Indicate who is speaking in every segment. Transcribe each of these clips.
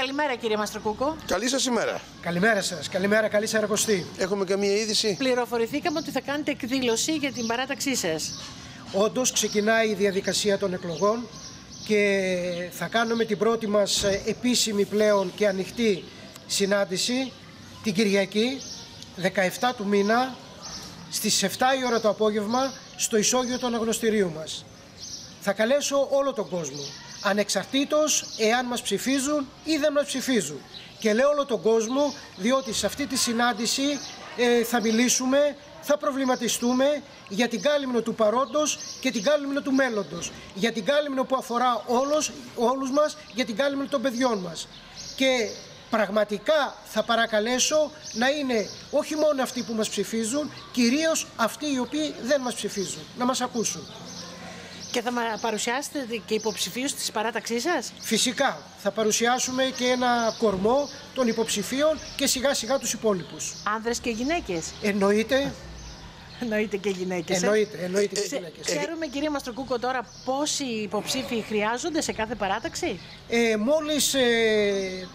Speaker 1: Καλημέρα κύριε Μαστροκούκο.
Speaker 2: Καλή σας ημέρα.
Speaker 3: Καλημέρα σας. Καλημέρα, καλή Σαρακοστή.
Speaker 2: Έχουμε καμία είδηση;
Speaker 1: Πληροφορηθήκαμε ότι θα κάνετε εκδήλωση για την παράταξή σας.
Speaker 3: Όντως ξεκινάει η διαδικασία των εκλογών και θα κάνουμε την πρώτη μας ε, επίσημη πλέον και ανοιχτή συνάντηση την Κυριακή 17 του μήνα στις 7 η ώρα το απόγευμα στο ισόγειο των αγνωστηρίου μας. Θα καλέσω όλο τον κόσμο, ανεξαρτήτως εάν μας ψηφίζουν ή δεν μας ψηφίζουν. Και λέω όλο τον κόσμο διότι σε αυτή τη συνάντηση ε, θα μιλήσουμε, θα προβληματιστούμε για την κάλυμνο του παρόντος και την κάλυμνο του μέλλοντος. Για την κάλυμνο που αφορά όλους, όλους μας, για την κάλυμνο των παιδιών μας. Και πραγματικά θα παρακαλέσω να είναι όχι μόνο αυτοί που μας ψηφίζουν, κυρίως αυτοί οι οποίοι δεν μας ψηφίζουν, να μας ακούσουν.
Speaker 1: Και θα παρουσιάσετε και υποψηφίους της παράταξής σας;
Speaker 3: Φυσικά θα παρουσιάσουμε και ένα κορμό των υποψηφίων και σιγά σιγά τους υπόλοιπους.
Speaker 1: Άνδρες και γυναίκες.
Speaker 3: Εννοείται.
Speaker 1: Εννοείται και γυναίκες. ε.
Speaker 3: Εννοείται, εννοείται και
Speaker 1: Ξε-
Speaker 3: γυναίκες.
Speaker 1: Ξέρουμε κυρία Μαστροκούκο τώρα πόσοι υποψήφοι χρειάζονται σε κάθε παράταξη;
Speaker 3: Ε, μόλις ε,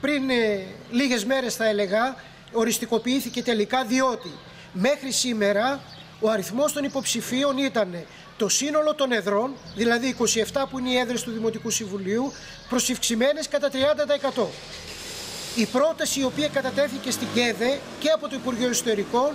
Speaker 3: πριν ε, λίγες μέρες θα έλεγα οριστικοποιήθηκε τελικά διότι μέχρι σήμερα ο αριθμός των υποψηφίων ήταν το σύνολο των εδρών, δηλαδή 27 που είναι οι έδρες του Δημοτικού Συμβουλίου, προσυυξημένες κατά 30%. Η πρόταση η οποία κατατέθηκε στην ΚΕΔΕ και από το Υπουργείο Εσωτερικών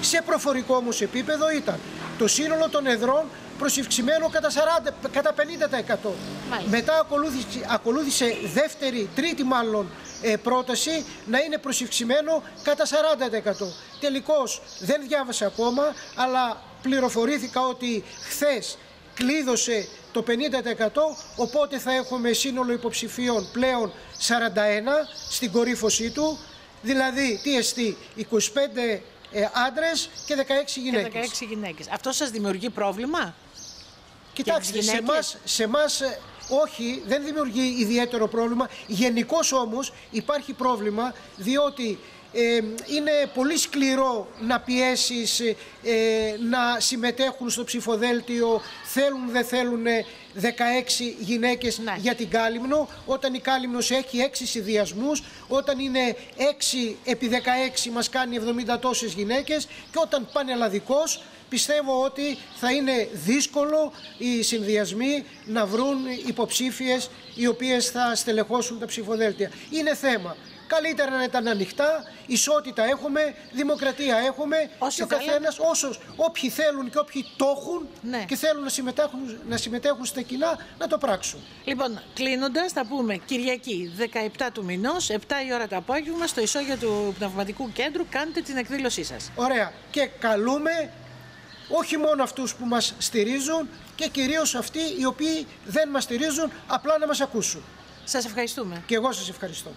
Speaker 3: σε προφορικό όμως επίπεδο ήταν το σύνολο των εδρών προσυυξημένο κατά, 40, κατά 50%.
Speaker 1: Μάλιστα.
Speaker 3: Μετά ακολούθησε, ακολούθησε δεύτερη, τρίτη μάλλον ε, πρόταση να είναι προσυυξημένο κατά 40%. Τελικώς δεν διάβασα ακόμα, αλλά πληροφορήθηκα ότι χθες κλείδωσε το 50% οπότε θα έχουμε σύνολο υποψηφίων πλέον 41 στην κορύφωσή του δηλαδή τι εστί 25 ε, άντρες και 16
Speaker 1: Και
Speaker 3: γυναίκες.
Speaker 1: 16 γυναίκες. Αυτό σας δημιουργεί πρόβλημα;
Speaker 3: Κοιτάξτε,
Speaker 1: τις
Speaker 3: σε
Speaker 1: γυναίκες;
Speaker 3: εμάς, σε εμάς, ε, όχι, δεν δημιουργεί ιδιαίτερο πρόβλημα. Γενικώς όμως υπάρχει πρόβλημα διότι ε, είναι πολύ σκληρό να πιέσεις ε, ε, να συμμετέχουν στο ψηφοδέλτιο, θέλουν δεν θέλουν ε, 16 γυναίκες
Speaker 1: Ναι.
Speaker 3: για την Κάλυμνο, όταν η Κάλυμνος έχει 6 συνδυασμούς, όταν είναι 6 επί 16 μας κάνει 70 τόσες γυναίκες και όταν πανελλαδικός πιστεύω ότι θα είναι δύσκολο οι συνδυασμοί να βρουν υποψήφιες οι οποίες θα στελεχώσουν τα ψηφοδέλτια. Είναι θέμα. Καλύτερα να ήταν ανοιχτά, ισότητα έχουμε, δημοκρατία έχουμε
Speaker 1: Όσοι
Speaker 3: και ο
Speaker 1: θέλουν.
Speaker 3: καθένας όσους, όποιοι θέλουν και όποιοι το έχουν
Speaker 1: Ναι.
Speaker 3: και θέλουν να συμμετέχουν, να συμμετέχουν στα κοινά να το πράξουν.
Speaker 1: Λοιπόν, κλείνοντας, θα πούμε Κυριακή 17 του μηνός, 7 η ώρα το απόγευμα, στο ισόγειο του Πνευματικού Κέντρου, κάντε την εκδήλωσή σας.
Speaker 3: Ωραία. Και καλούμε όχι μόνο αυτούς που μας στηρίζουν και κυρίως αυτοί οι οποίοι δεν μας στηρίζουν απλά να μας ακούσουν.
Speaker 1: Σας ευχαριστούμε.
Speaker 3: Και εγώ σας ευχαριστώ.